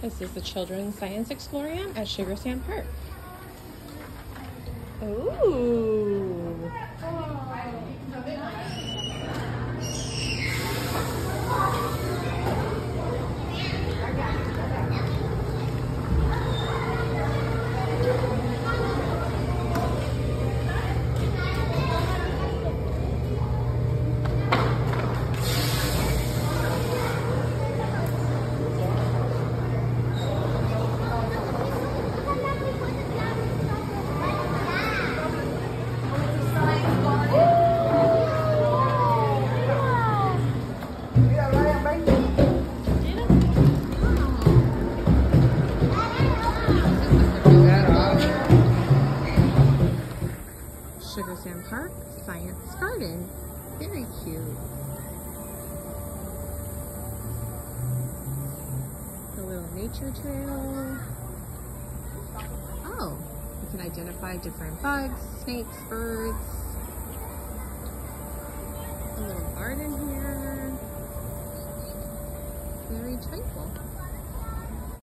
This is the Children's Science Explorium at Sugar Sand Park. Ooh. Sand Park Science Garden. Very cute. The little nature trail. Oh, you can identify different bugs, snakes, birds. A little garden here. Very tranquil.